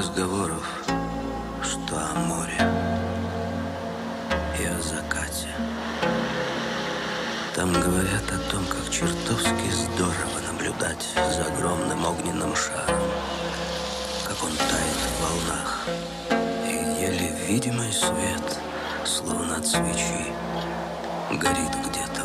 разговоров, что о море и о закате. Там говорят о том, как чертовски здорово наблюдать за огромным огненным шаром, как он тает в волнах, и еле видимый свет, словно от свечи, горит где-то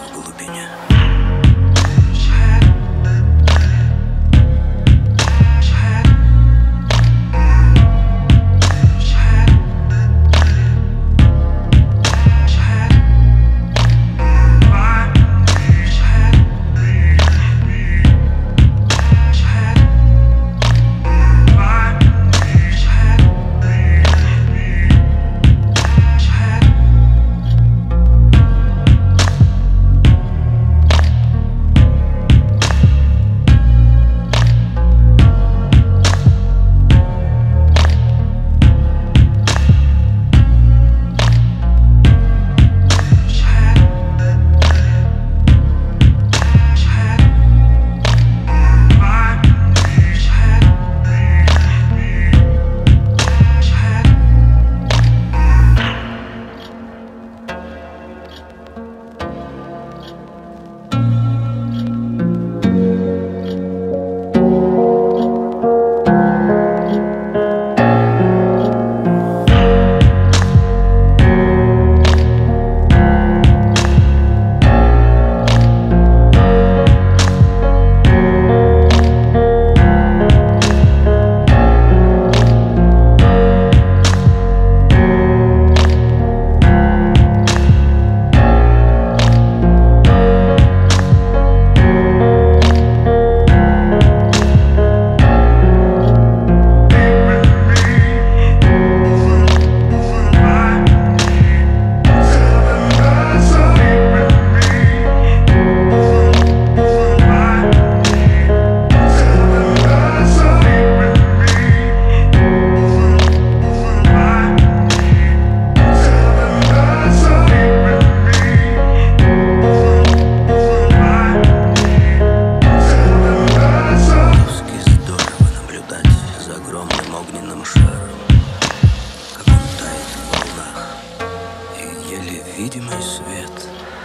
видимый свет,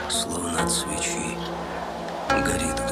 словно от свечи, горит.